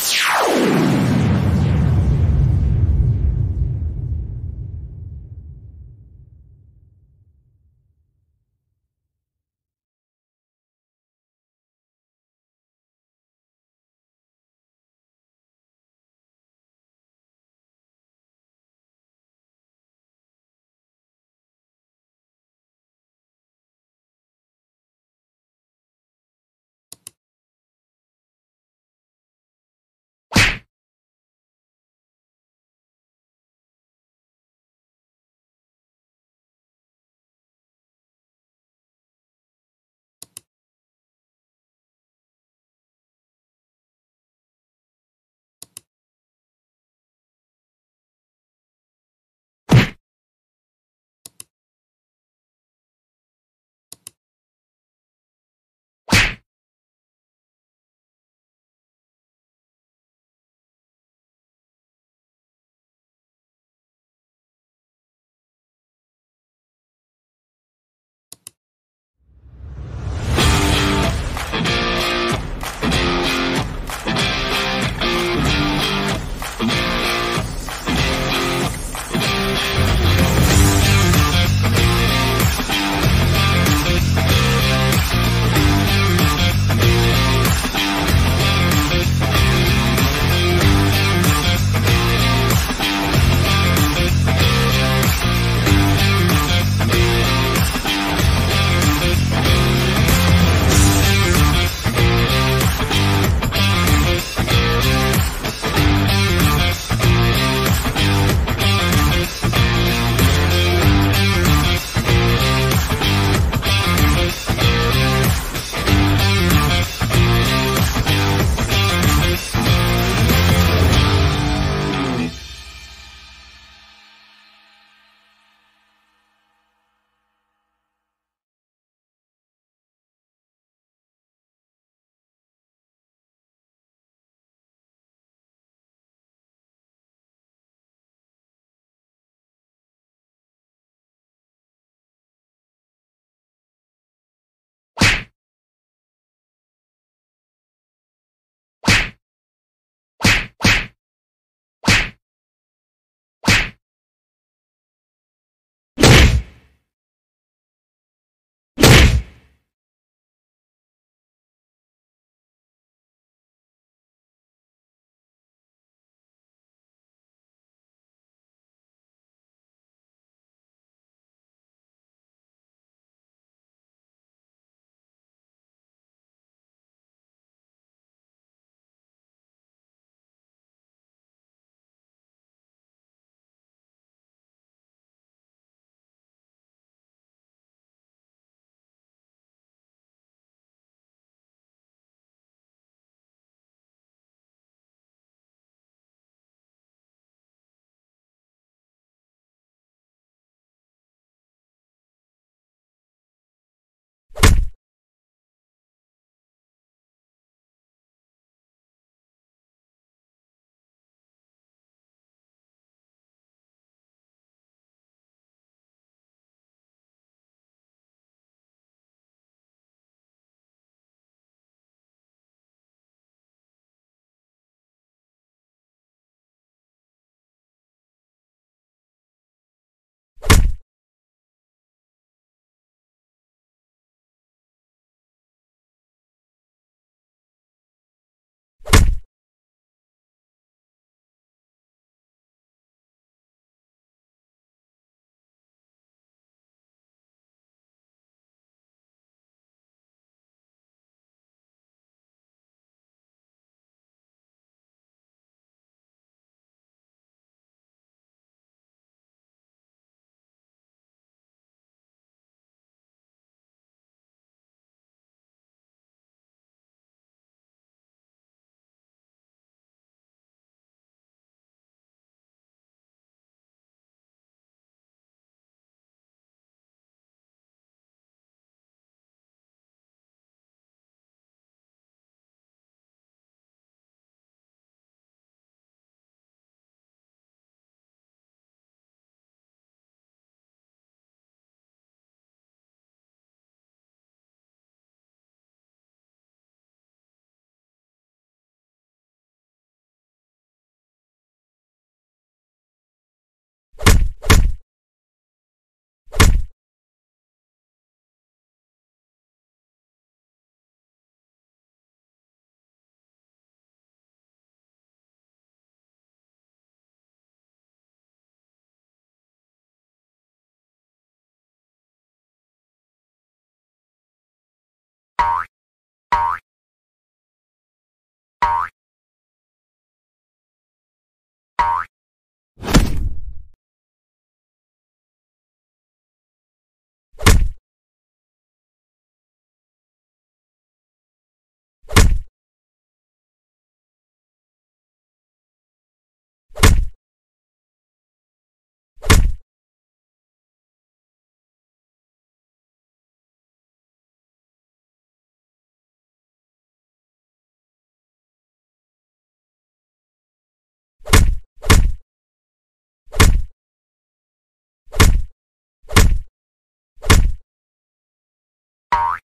Yeah. Bye.